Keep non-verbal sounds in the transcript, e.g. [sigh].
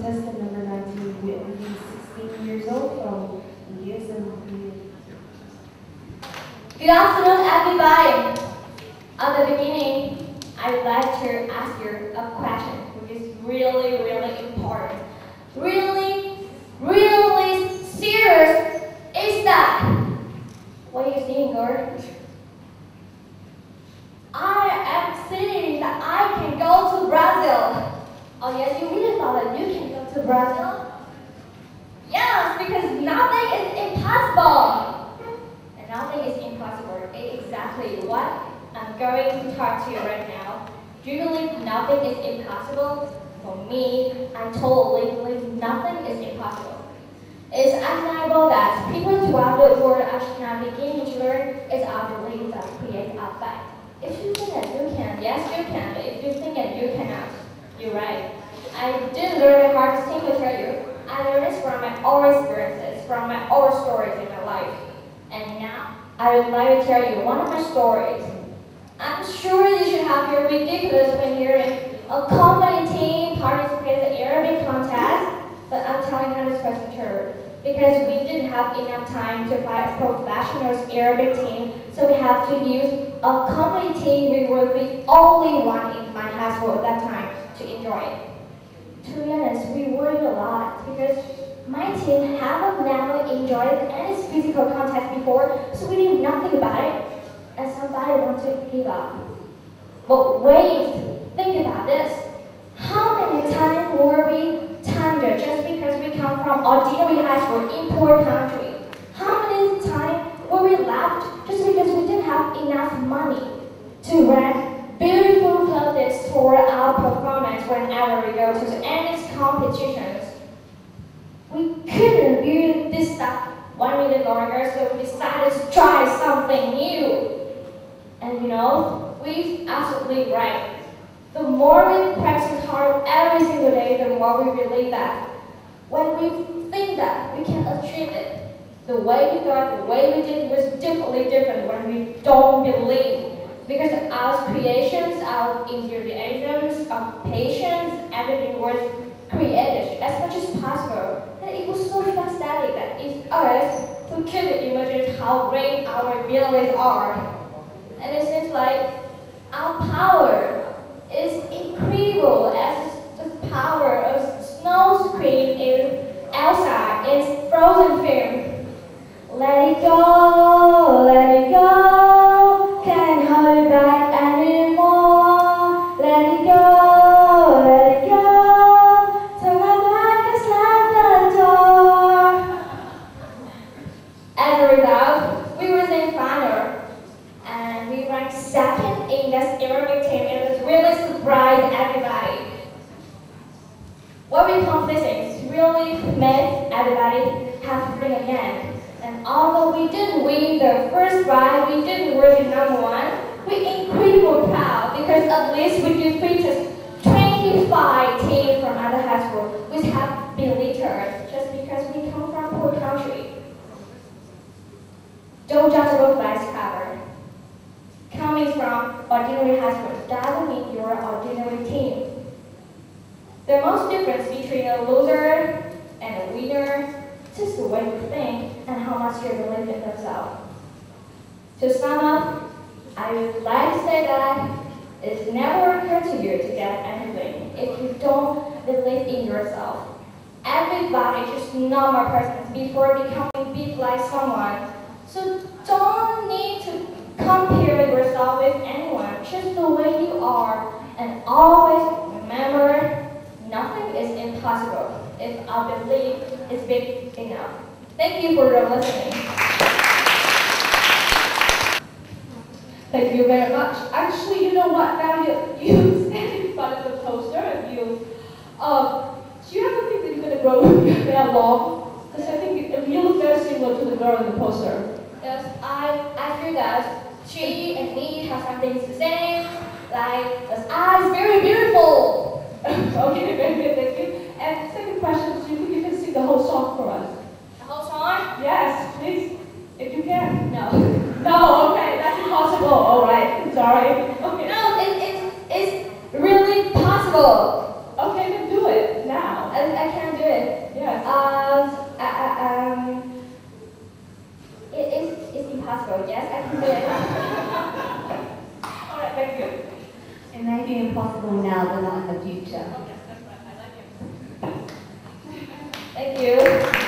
contestant number 19 will be 16 years old from. Good afternoon, everybody. At the beginning, I'd like to ask you a question, which is really, really important. Really serious is that? What are you saying, girl? I am saying that I can go to Brazil. Oh you that you can go to Brazil? Yes, because nothing is impossible. And nothing is impossible. Exactly what I'm going to talk to you right now. Do you believe nothing is impossible? For me, I totally believe nothing is impossible. It's undeniable that people throughout the world are now beginning to learn is our belief that creates our fact. If you think that you can, yes you can, but if you think that you cannot, you're right. I didn't learn the hardest thing to tell you. I learned this from my own experiences, from my own stories in my life. And now, I would like to tell you one of my stories. I'm sure you should have your ridiculous when hearing a company team participate in the Arabic contest, but I'm telling you this was true because we didn't have enough time to find a professional Arabic team, so we have to use a company team. We were the only one in my household at that time to enjoy it. We worried a lot because my team haven't never enjoyed any physical contact before, so we knew nothing about it, and somebody wanted to give up. But wait, think about this. How many times were we tender just because we come from ordinary high school in poor country? How many times were we left just because we didn't have enough money to rent beautiful clothes for our performance whenever we go to any competitions? We couldn't do this stuff one minute longer, so we decided to try something new. And you know, we're absolutely right. The more we practice hard every single day, the more we believe that. When we think that we can achieve it, the way we thought, the way we did was definitely different when we don't believe. Because our creations, our enthusiasms, our patience, everything was created as much as possible. And it was so fantastic that it's us who couldn't imagine how great our abilities are. And it seems like our power is incredible as the power of snow screen in Elsa in Frozen film. Let it go, It was really surprised everybody. What we accomplished really made everybody have to bring again. And although we didn't win the first prize, we didn't win the number one, we incredibly proud because at least we defeated 25 teams from other high schools which have been littered just because we come from poor country. Don't judge a book by its cover. Coming from ordinary school doesn't mean you're an ordinary team. The most difference between a loser and a winner is just the way you think and how much you believe in yourself. To sum up, I would like to say that it's never occurred to you to get anything if you don't believe in yourself. Everybody is normal person before becoming big like someone. So don't need to compare yourself with anyone, just the way you are. And always remember, nothing is impossible if our belief is big enough. Thank you for your listening. Thank you very much. Actually, you know what? Now you, you [laughs] stand in front of the poster and you, um, do you ever think that you're going [laughs] to grow hair long? Because I think you, you look very similar to the girl in the poster. Yes, I, I feel that she and me have something to say, like the eyes very beautiful. [laughs] okay, very good, thank you. And second question, do you think you can sing the whole song for us? The whole song? Yes, please, if you can. No. No, okay, that's impossible. All right, sorry. Okay. No, it, it, it's really possible. Okay, then do it now. I, I impossible. Yes, I can do it. All right, thank you. It may be impossible now, but not in the future. Okay, that's right. I like it. Thank you.